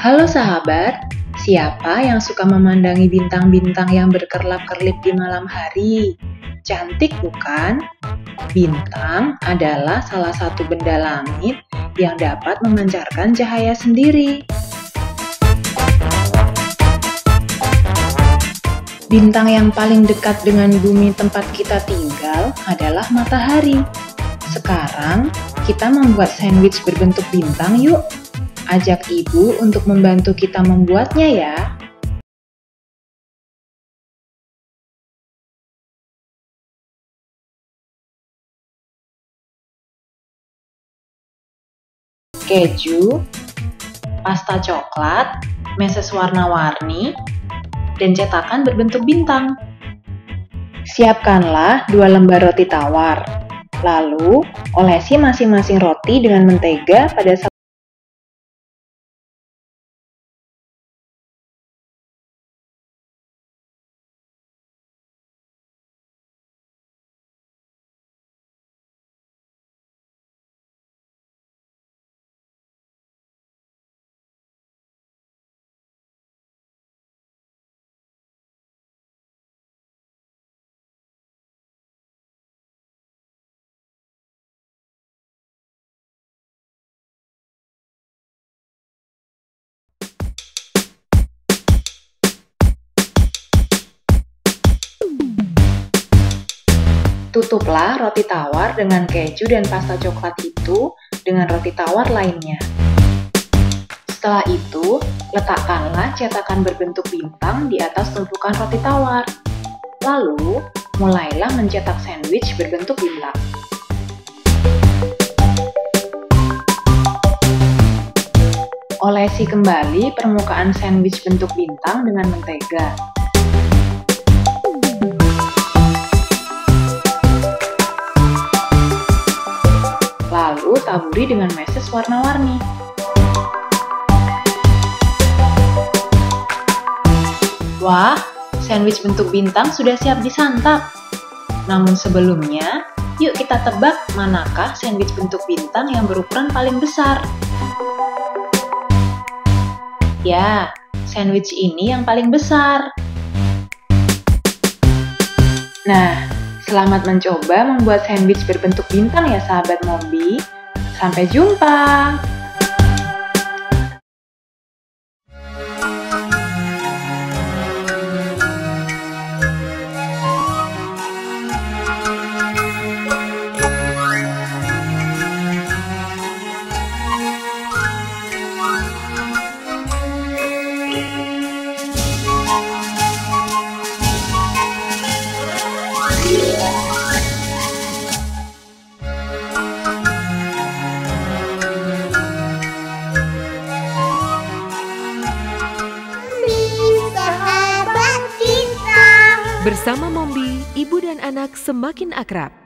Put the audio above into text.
Halo sahabat, siapa yang suka memandangi bintang-bintang yang berkerlap-kerlip di malam hari? Cantik bukan? Bintang adalah salah satu benda langit yang dapat memancarkan cahaya sendiri. Bintang yang paling dekat dengan bumi tempat kita tinggal adalah matahari. Sekarang, kita membuat sandwich berbentuk bintang yuk. Ajak ibu untuk membantu kita membuatnya ya. Keju, pasta coklat, meses warna-warni, dan cetakan berbentuk bintang. Siapkanlah dua lembar roti tawar. Lalu, olesi masing-masing roti dengan mentega pada Tutuplah roti tawar dengan keju dan pasta coklat itu dengan roti tawar lainnya. Setelah itu, letakkanlah cetakan berbentuk bintang di atas tumpukan roti tawar. Lalu, mulailah mencetak sandwich berbentuk bintang. Olesi kembali permukaan sandwich bentuk bintang dengan mentega. Lalu taburi dengan meses warna-warni. Wah, sandwich bentuk bintang sudah siap disantap. Namun sebelumnya, yuk kita tebak manakah sandwich bentuk bintang yang berukuran paling besar. Ya, sandwich ini yang paling besar. Nah, Selamat mencoba membuat sandwich berbentuk bintang ya sahabat Mombi. Sampai jumpa! Bersama Mombi, ibu dan anak semakin akrab.